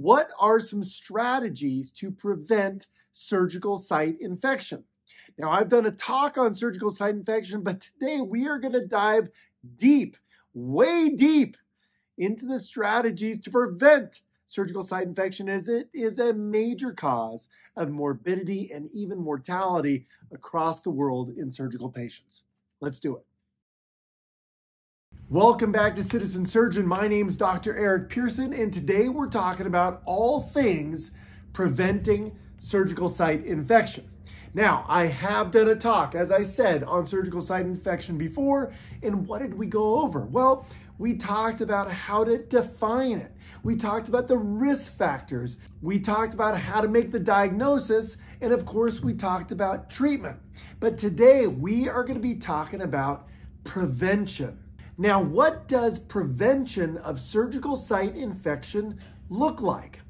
what are some strategies to prevent surgical site infection? Now, I've done a talk on surgical site infection, but today we are going to dive deep, way deep into the strategies to prevent surgical site infection as it is a major cause of morbidity and even mortality across the world in surgical patients. Let's do it. Welcome back to Citizen Surgeon. My name is Dr. Erik Pearson, and today we're talking about all things preventing surgical site infection. Now, I have done a talk, as I said, on surgical site infection before, and what did we go over? Well, we talked about how to define it. We talked about the risk factors. We talked about how to make the diagnosis, and of course, we talked about treatment. But today, we are going to be talking about prevention. Now, what does prevention of surgical site infection look like?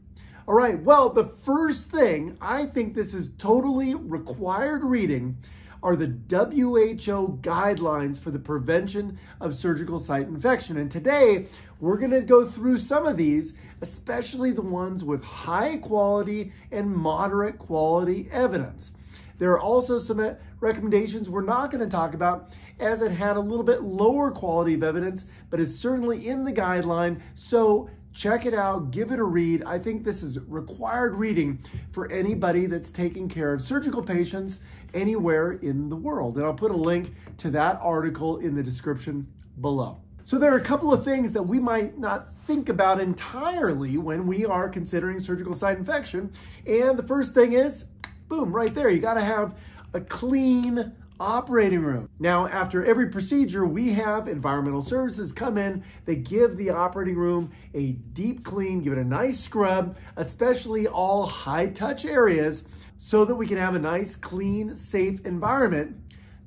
All right, well, the first thing, I think this is totally required reading, are the WHO guidelines for the prevention of surgical site infection. And today, we're going to go through some of these, especially the ones with high quality and moderate quality evidence. There are also some eh, recommendations we're not going to talk about as it had a little bit lower quality of evidence, but is certainly in the guideline. So check it out, give it a read. I think this is required reading for anybody that's taking care of surgical patients anywhere in the world. And I'll put a link to that article in the description below. So there are a couple of things that we might not think about entirely when we are considering surgical site infection. And the first thing is, boom, right there, you gotta have a clean operating room. Now, after every procedure, we have environmental services come in, they give the operating room a deep clean, give it a nice scrub, especially all high touch areas, so that we can have a nice, clean, safe environment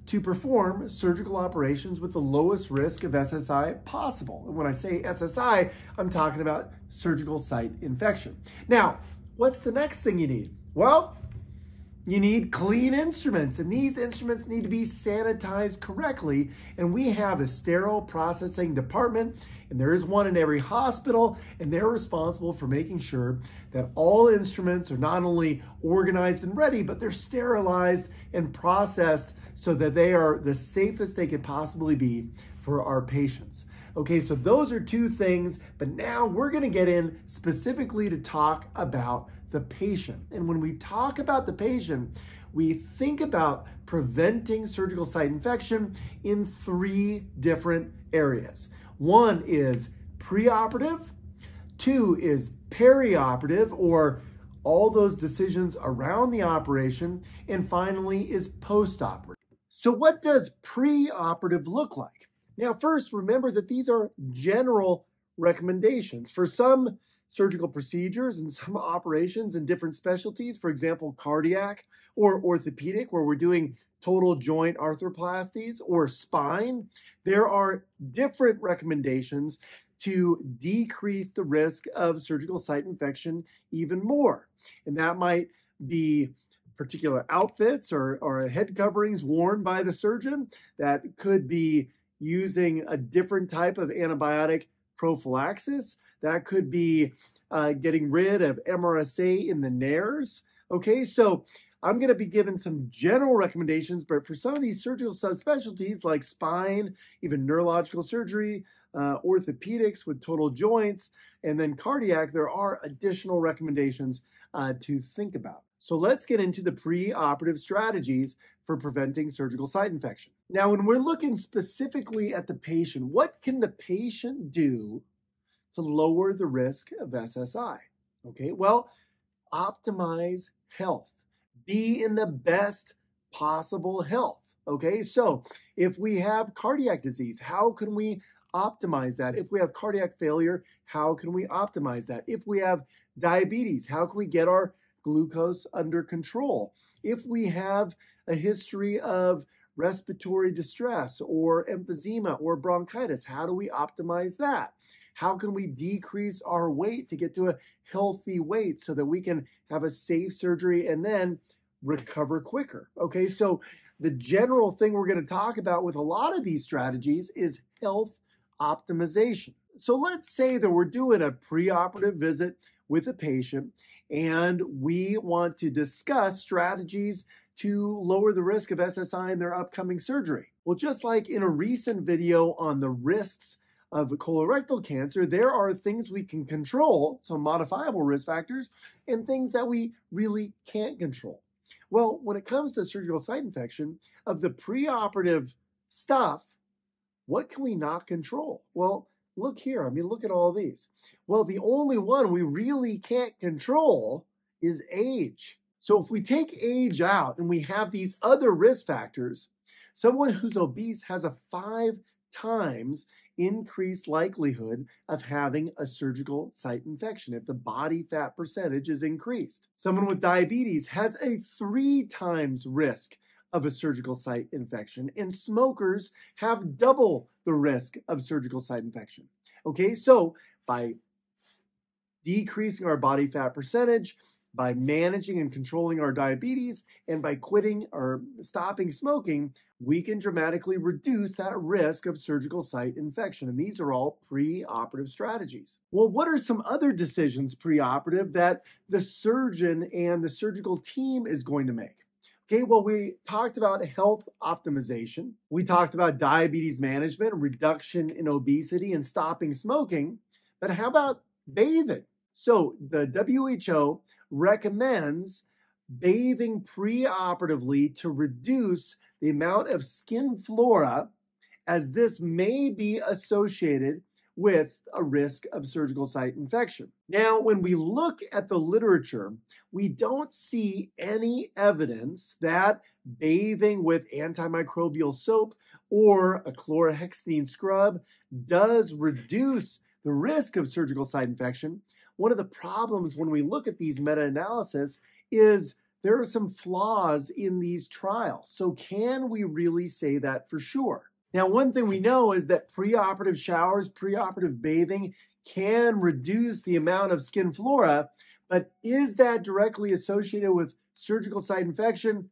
to perform surgical operations with the lowest risk of SSI possible. And when I say SSI, I'm talking about surgical site infection. Now, what's the next thing you need? Well, you need clean instruments, and these instruments need to be sanitized correctly. And we have a sterile processing department, and there is one in every hospital, and they're responsible for making sure that all instruments are not only organized and ready, but they're sterilized and processed so that they are the safest they could possibly be for our patients. Okay, so those are two things, but now we're gonna get in specifically to talk about the patient. And when we talk about the patient, we think about preventing surgical site infection in three different areas. One is preoperative, two is perioperative, or all those decisions around the operation, and finally is postoperative. So, what does preoperative look like? Now, first, remember that these are general recommendations. For some surgical procedures and some operations in different specialties, for example, cardiac or orthopedic, where we're doing total joint arthroplasties or spine, there are different recommendations to decrease the risk of surgical site infection even more. And that might be particular outfits or, or head coverings worn by the surgeon. That could be using a different type of antibiotic prophylaxis. That could be uh, getting rid of MRSA in the nares. Okay, so I'm going to be giving some general recommendations, but for some of these surgical subspecialties like spine, even neurological surgery, uh, orthopedics with total joints, and then cardiac, there are additional recommendations uh, to think about. So let's get into the preoperative strategies for preventing surgical site infection. Now, when we're looking specifically at the patient, what can the patient do to lower the risk of SSI? Okay, well, optimize health. Be in the best possible health. Okay, so if we have cardiac disease, how can we optimize that? If we have cardiac failure, how can we optimize that? If we have diabetes, how can we get our glucose under control? If we have a history of respiratory distress or emphysema or bronchitis, how do we optimize that? How can we decrease our weight to get to a healthy weight so that we can have a safe surgery and then recover quicker? Okay, so the general thing we're going to talk about with a lot of these strategies is health optimization. So let's say that we're doing a preoperative visit with a patient and we want to discuss strategies to lower the risk of SSI in their upcoming surgery. Well, just like in a recent video on the risks of colorectal cancer, there are things we can control, so modifiable risk factors, and things that we really can't control. Well, when it comes to surgical site infection, of the preoperative stuff, what can we not control? Well, look here. I mean, look at all these. Well, the only one we really can't control is age. So if we take age out and we have these other risk factors, someone who's obese has a five times increased likelihood of having a surgical site infection if the body fat percentage is increased. Someone with diabetes has a three times risk of a surgical site infection, and smokers have double the risk of surgical site infection. Okay, so by decreasing our body fat percentage, by managing and controlling our diabetes, and by quitting or stopping smoking, we can dramatically reduce that risk of surgical site infection. And these are all preoperative strategies. Well, what are some other decisions preoperative that the surgeon and the surgical team is going to make? Okay, well, we talked about health optimization. We talked about diabetes management, reduction in obesity, and stopping smoking. But how about bathing? So the WHO recommends bathing preoperatively to reduce the amount of skin flora, as this may be associated with a risk of surgical site infection. Now, when we look at the literature, we don't see any evidence that bathing with antimicrobial soap or a chlorhexidine scrub does reduce the risk of surgical site infection. One of the problems when we look at these meta-analysis is there are some flaws in these trials. So can we really say that for sure? Now, one thing we know is that preoperative showers, preoperative bathing can reduce the amount of skin flora, but is that directly associated with surgical site infection?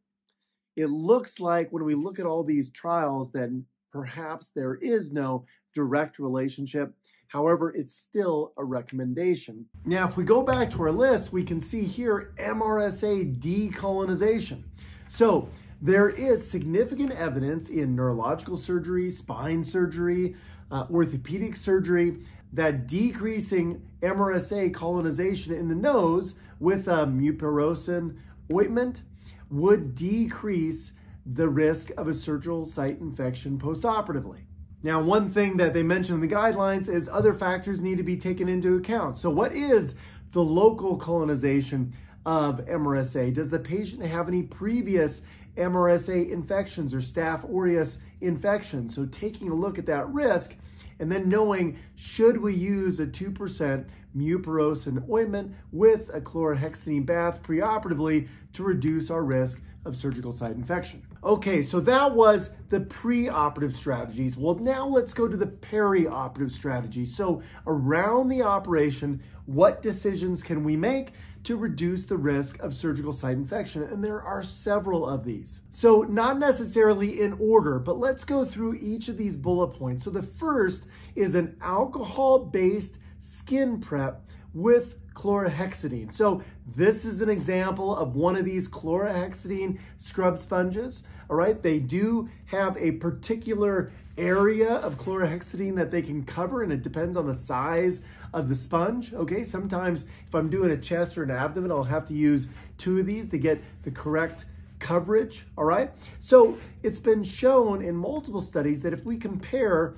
It looks like when we look at all these trials, then perhaps there is no direct relationship. However, it's still a recommendation. Now, if we go back to our list, we can see here MRSA decolonization. So there is significant evidence in neurological surgery, spine surgery, uh, orthopedic surgery that decreasing MRSA colonization in the nose with a mupirocin ointment would decrease the risk of a surgical site infection postoperatively. Now, one thing that they mention in the guidelines is other factors need to be taken into account. So what is the local colonization of MRSA? Does the patient have any previous MRSA infections or Staph aureus infections. So taking a look at that risk and then knowing should we use a 2% mupirocin ointment with a chlorhexidine bath preoperatively to reduce our risk of surgical site infection. Okay, so that was the preoperative strategies. Well, now let's go to the perioperative strategies. So around the operation, what decisions can we make to reduce the risk of surgical site infection? And there are several of these. So not necessarily in order, but let's go through each of these bullet points. So the first is an alcohol-based skin prep with chlorhexidine. So this is an example of one of these chlorhexidine scrub sponges. All right, they do have a particular area of chlorhexidine that they can cover and it depends on the size of the sponge. Okay, sometimes if I'm doing a chest or an abdomen, I'll have to use two of these to get the correct coverage, all right? So it's been shown in multiple studies that if we compare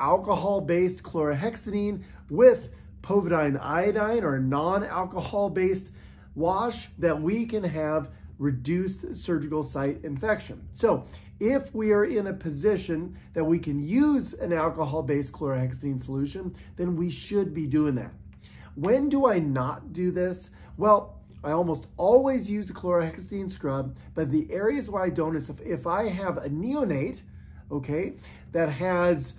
alcohol-based chlorhexidine with povidone iodine or a non-alcohol-based wash, that we can have reduced surgical site infection. So if we are in a position that we can use an alcohol-based chlorhexidine solution, then we should be doing that. When do I not do this? Well, I almost always use a chlorhexidine scrub, but the areas where I don't is if, if I have a neonate, okay, that has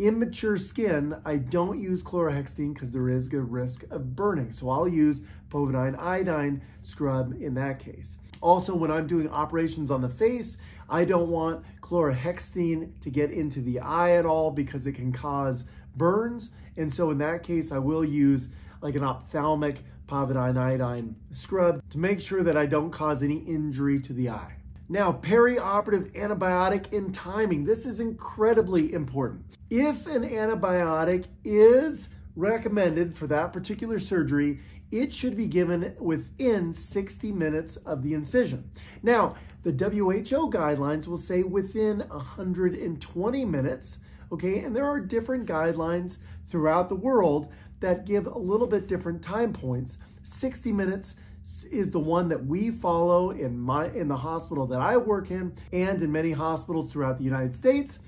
immature skin, I don't use chlorhexidine because there is a risk of burning. So I'll use povidone iodine scrub in that case. Also, when I'm doing operations on the face, I don't want chlorhexidine to get into the eye at all because it can cause burns. And so in that case, I will use like an ophthalmic povidone iodine scrub to make sure that I don't cause any injury to the eye. Now, perioperative antibiotic and timing. This is incredibly important. If an antibiotic is recommended for that particular surgery, it should be given within 60 minutes of the incision. Now, the WHO guidelines will say within 120 minutes, okay? And there are different guidelines throughout the world that give a little bit different time points. 60 minutes is the one that we follow in my in the hospital that I work in and in many hospitals throughout the United States.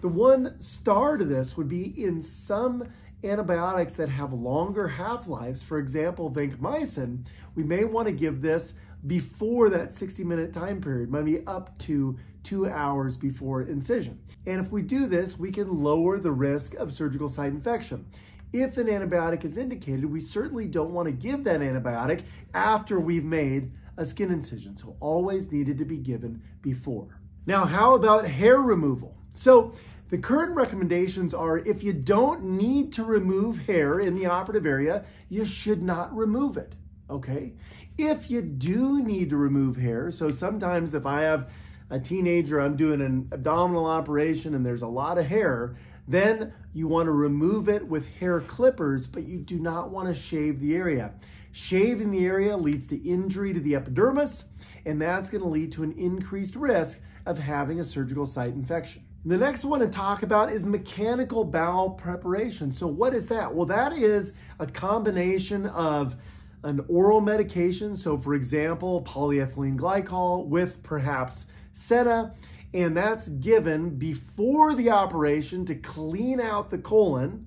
The one star to this would be in some antibiotics that have longer half-lives, for example, vancomycin, we may want to give this before that 60 minute time period, maybe up to two hours before incision. And if we do this, we can lower the risk of surgical site infection. If an antibiotic is indicated, we certainly don't want to give that antibiotic after we've made a skin incision. So always needed to be given before. Now, how about hair removal? So the current recommendations are if you don't need to remove hair in the operative area, you should not remove it, okay? If you do need to remove hair, so sometimes if I have a teenager, I'm doing an abdominal operation and there's a lot of hair, then you want to remove it with hair clippers, but you do not want to shave the area. Shaving the area leads to injury to the epidermis, and that's going to lead to an increased risk of having a surgical site infection. The next one to talk about is mechanical bowel preparation. So what is that? Well, that is a combination of an oral medication. So for example, polyethylene glycol with perhaps Senna and that's given before the operation to clean out the colon,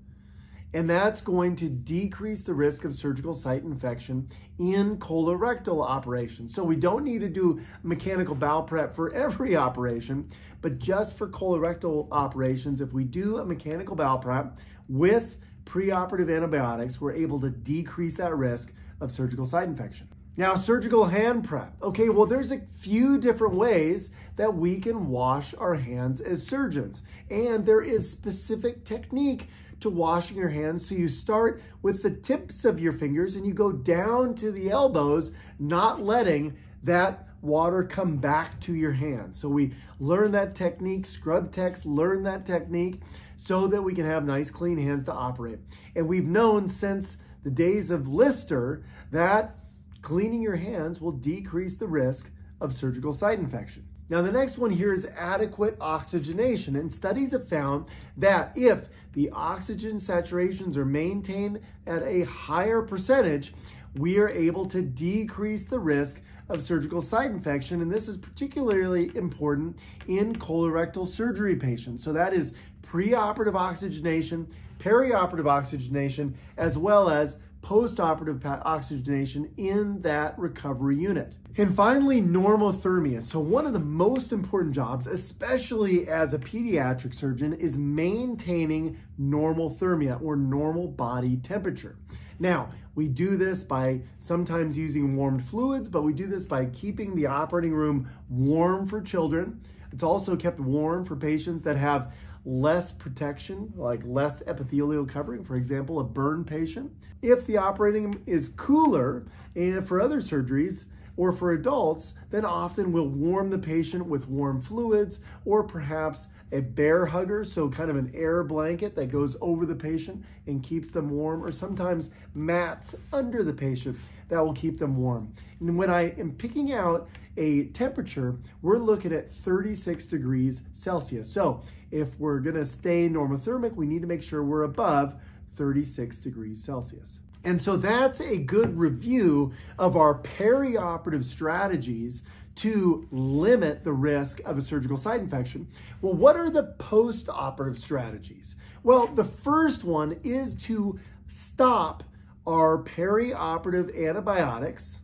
and that's going to decrease the risk of surgical site infection in colorectal operations. So we don't need to do mechanical bowel prep for every operation, but just for colorectal operations, if we do a mechanical bowel prep with preoperative antibiotics, we're able to decrease that risk of surgical site infection. Now, surgical hand prep. Okay, well, there's a few different ways that we can wash our hands as surgeons. And there is specific technique to washing your hands. So you start with the tips of your fingers and you go down to the elbows, not letting that water come back to your hands. So we learn that technique, scrub techs learn that technique so that we can have nice clean hands to operate. And we've known since the days of Lister that cleaning your hands will decrease the risk of surgical site infection. Now, the next one here is adequate oxygenation. And studies have found that if the oxygen saturations are maintained at a higher percentage, we are able to decrease the risk of surgical site infection. And this is particularly important in colorectal surgery patients. So that is preoperative oxygenation, perioperative oxygenation, as well as postoperative oxygenation in that recovery unit. And finally, normothermia. So one of the most important jobs, especially as a pediatric surgeon, is maintaining normothermia or normal body temperature. Now, we do this by sometimes using warmed fluids, but we do this by keeping the operating room warm for children. It's also kept warm for patients that have less protection, like less epithelial covering, for example, a burn patient. If the operating room is cooler, and for other surgeries, or for adults, then often we'll warm the patient with warm fluids or perhaps a Bair Hugger, so kind of an air blanket that goes over the patient and keeps them warm, or sometimes mats under the patient that will keep them warm. And when I am picking out a temperature, we're looking at 36 degrees Celsius. So if we're gonna stay normothermic, we need to make sure we're above 36 degrees Celsius. And so that's a good review of our perioperative strategies to limit the risk of a surgical site infection. Well, what are the post-operative strategies? Well, the first one is to stop our perioperative antibiotics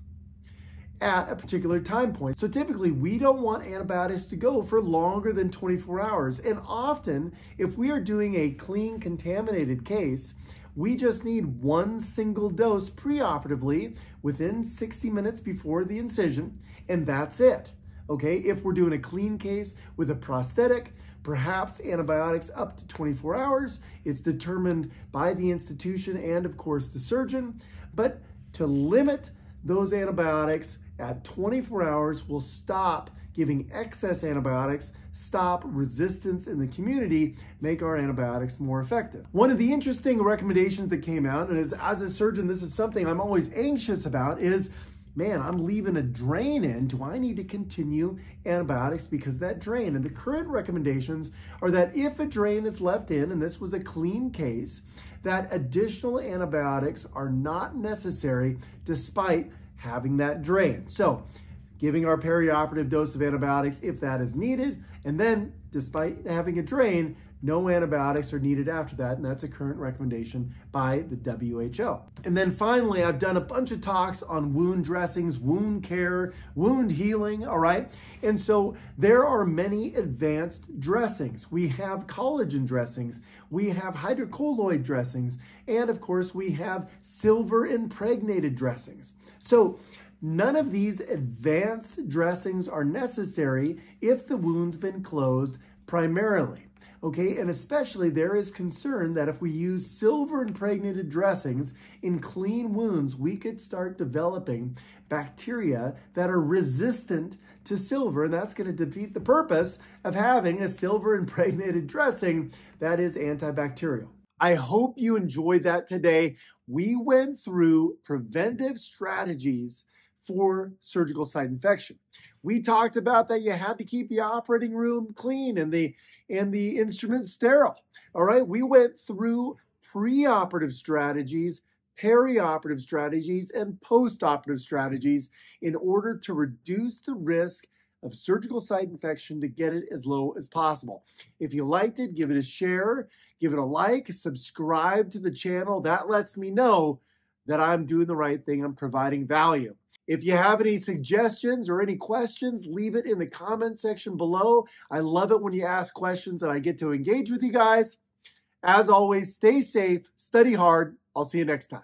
at a particular time point. So typically we don't want antibiotics to go for longer than 24 hours. And often if we are doing a clean contaminated case, we just need one single dose preoperatively within 60 minutes before the incision, and that's it. Okay, if we're doing a clean case with a prosthetic, perhaps antibiotics up to 24 hours. It's determined by the institution and, of course, the surgeon. But to limit those antibiotics at 24 hours will stop giving excess antibiotics, stop resistance in the community, make our antibiotics more effective. One of the interesting recommendations that came out, and as, as a surgeon, this is something I'm always anxious about, is man, I'm leaving a drain in. Do I need to continue antibiotics because that drain? And the current recommendations are that if a drain is left in, and this was a clean case, that additional antibiotics are not necessary despite having that drain. So giving our perioperative dose of antibiotics if that is needed, and then despite having a drain, no antibiotics are needed after that, and that's a current recommendation by the WHO. And then finally, I've done a bunch of talks on wound dressings, wound care, wound healing, all right? And so there are many advanced dressings. We have collagen dressings, we have hydrocolloid dressings, and of course, we have silver impregnated dressings. So None of these advanced dressings are necessary if the wound's been closed primarily. Okay, and especially there is concern that if we use silver impregnated dressings in clean wounds, we could start developing bacteria that are resistant to silver, and that's going to defeat the purpose of having a silver impregnated dressing that is antibacterial. I hope you enjoyed that today. We went through preventive strategies for surgical site infection. We talked about that you had to keep the operating room clean and the and the instruments sterile. All right, we went through preoperative strategies, perioperative strategies, and postoperative strategies in order to reduce the risk of surgical site infection to get it as low as possible. If you liked it, give it a share, give it a like, subscribe to the channel. That lets me know that I'm doing the right thing. I'm providing value. If you have any suggestions or any questions, leave it in the comment section below. I love it when you ask questions and I get to engage with you guys. As always, stay safe, study hard. I'll see you next time.